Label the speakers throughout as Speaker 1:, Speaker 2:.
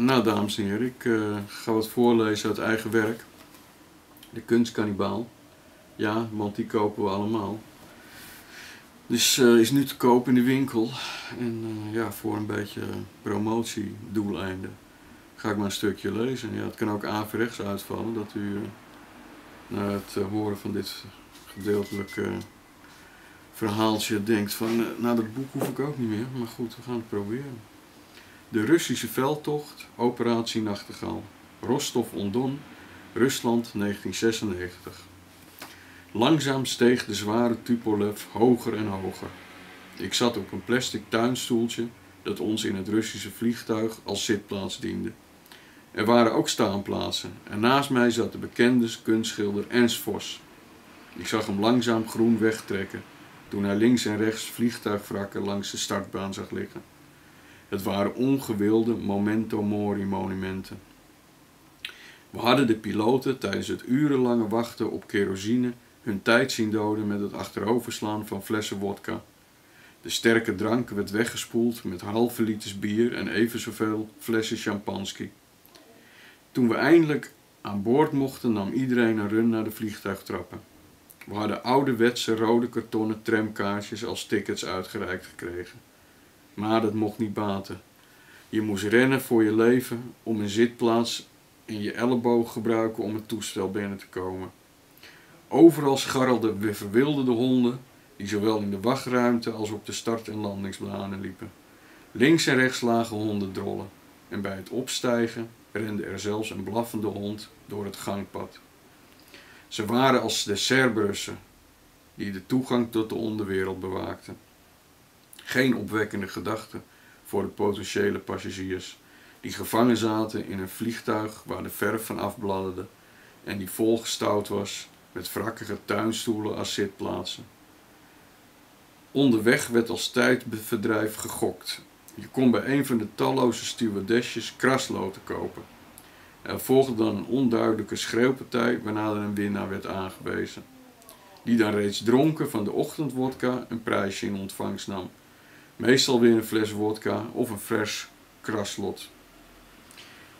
Speaker 1: Nou, dames en heren, ik eh, ga wat voorlezen uit eigen werk. De kunstkannibaal. Ja, want die kopen we allemaal. Dus eh, is nu te koop in de winkel. En eh, ja, voor een beetje promotiedoeleinden ga ik maar een stukje lezen. Ja, het kan ook averechts uitvallen dat u na het horen van dit gedeeltelijke verhaaltje denkt van, nou dat boek hoef ik ook niet meer. Maar goed, we gaan het proberen. De Russische veldtocht, operatie Nachtegaal. Rostov-on-Don, Rusland 1996. Langzaam steeg de zware Tupolev hoger en hoger. Ik zat op een plastic tuinstoeltje dat ons in het Russische vliegtuig als zitplaats diende. Er waren ook staanplaatsen en naast mij zat de bekende kunstschilder Ernst Vos. Ik zag hem langzaam groen wegtrekken toen hij links en rechts vliegtuigwrakken langs de startbaan zag liggen. Het waren ongewilde memento mori monumenten. We hadden de piloten tijdens het urenlange wachten op kerosine hun tijd zien doden met het achteroverslaan van flessen wodka. De sterke drank werd weggespoeld met halve liters bier en even zoveel flessen champagne. Toen we eindelijk aan boord mochten, nam iedereen een run naar de vliegtuigtrappen. We hadden ouderwetse rode kartonnen tramkaartjes als tickets uitgereikt gekregen. Maar dat mocht niet baten. Je moest rennen voor je leven om een zitplaats en je elleboog gebruiken om het toestel binnen te komen. Overal scharrelden verwilderde honden die zowel in de wachtruimte als op de start- en landingsbanen liepen. Links en rechts lagen hondendrollen en bij het opstijgen rende er zelfs een blaffende hond door het gangpad. Ze waren als de Cerbrussen die de toegang tot de onderwereld bewaakten. Geen opwekkende gedachte voor de potentiële passagiers die gevangen zaten in een vliegtuig waar de verf van afbladderde en die volgestouwd was met wrakkige tuinstoelen als zitplaatsen. Onderweg werd als tijdverdrijf gegokt. Je kon bij een van de talloze stewardesjes krasloten kopen. Er volgde dan een onduidelijke schreeuwpartij waarna er een winnaar werd aangewezen. Die dan reeds dronken van de ochtendwodka een prijsje in ontvangst nam. Meestal weer een fles wodka of een vers kraslot.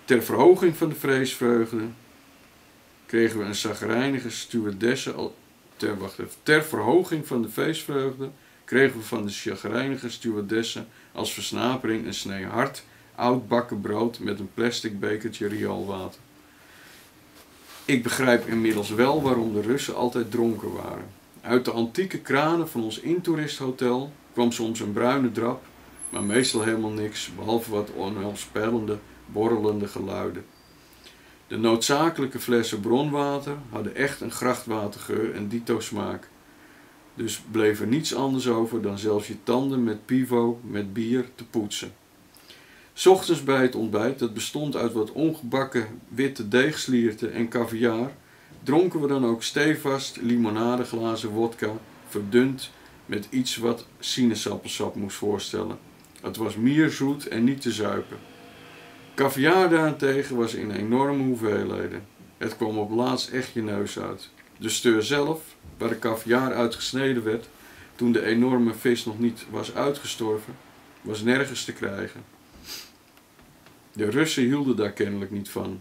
Speaker 1: Ter verhoging van de vreesvreugde kregen we een zagrijnige stewardesse. Ter, wacht ter verhoging van de feestvreugde kregen we van de chagrijnige stewardesse als versnapering een snee hard, oud bakken brood met een plastic bekertje rioolwater. Ik begrijp inmiddels wel waarom de Russen altijd dronken waren. Uit de antieke kranen van ons intoeristhotel kwam soms een bruine drap, maar meestal helemaal niks, behalve wat onheilspellende, borrelende geluiden. De noodzakelijke flessen bronwater hadden echt een grachtwatergeur en dito smaak. Dus bleef er niets anders over dan zelfs je tanden met pivo met bier te poetsen. Ochtends bij het ontbijt, dat bestond uit wat ongebakken witte deegslierten en caviar, dronken we dan ook stevast limonadeglazen wodka, verdund met iets wat sinaasappelsap moest voorstellen. Het was mierzoet en niet te zuipen. Caviar daarentegen was in enorme hoeveelheden. Het kwam op laatst echt je neus uit. De steur zelf, waar de caviar uitgesneden werd, toen de enorme vis nog niet was uitgestorven, was nergens te krijgen. De Russen hielden daar kennelijk niet van.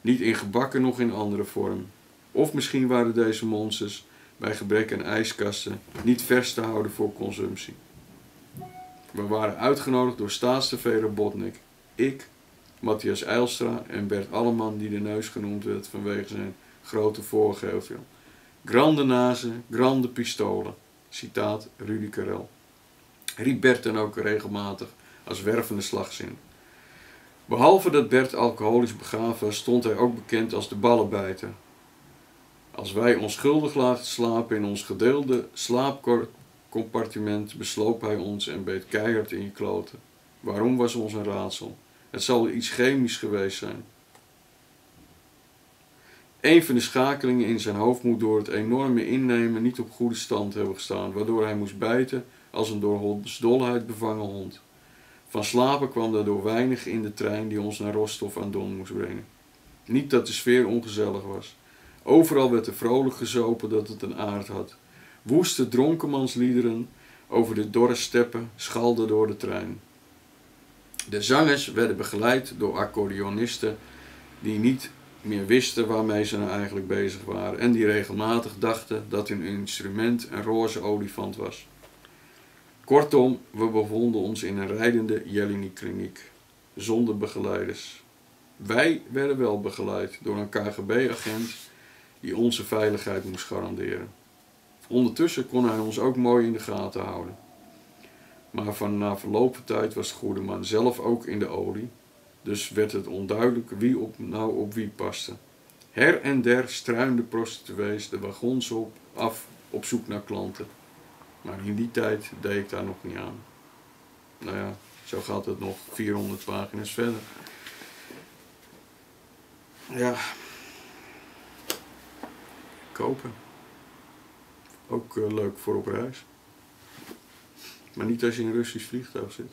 Speaker 1: Niet in gebakken, nog in andere vorm. Of misschien waren deze monsters bij gebrek aan ijskasten niet vers te houden voor consumptie. We waren uitgenodigd door staatstv Robotnik. Ik, Matthias Eilstra en Bert Alleman, die de neus genoemd werd vanwege zijn grote voorgevelfilm. Grande nazen, grande pistolen. Citaat Rudy Karel. Riep Bert dan ook regelmatig als wervende slagzin. Behalve dat Bert alcoholisch begaafd was, stond hij ook bekend als de ballenbijter. Als wij onschuldig lagen te slapen in ons gedeelde slaapcompartiment, besloop hij ons en beet keihard in je kloten. Waarom was ons een raadsel? Het zal iets chemisch geweest zijn. Een van de schakelingen in zijn hoofd moet door het enorme innemen niet op goede stand hebben gestaan, waardoor hij moest bijten als een door dolheid bevangen hond. Van slapen kwam daardoor weinig in de trein die ons naar Rostov aan Don moest brengen. Niet dat de sfeer ongezellig was. Overal werd er vrolijk gezopen dat het een aard had. Woeste dronkenmansliederen over de dorre steppen schalden door de trein. De zangers werden begeleid door accordeonisten die niet meer wisten waarmee ze nou eigenlijk bezig waren en die regelmatig dachten dat hun instrument een roze olifant was. Kortom, we bevonden ons in een rijdende Jellinie-kliniek, zonder begeleiders. Wij werden wel begeleid door een KGB-agent die onze veiligheid moest garanderen. Ondertussen kon hij ons ook mooi in de gaten houden. Maar van na verloop van tijd was de goede man zelf ook in de olie, dus werd het onduidelijk wie op, nou op wie paste. Her en der struinde prostituees de wagons op, af op zoek naar klanten. Maar in die tijd deed ik daar nog niet aan. Nou ja, zo gaat het nog 400 pagina's verder. Ja. Kopen. Ook eh, leuk voor op reis. Maar niet als je in een Russisch vliegtuig zit.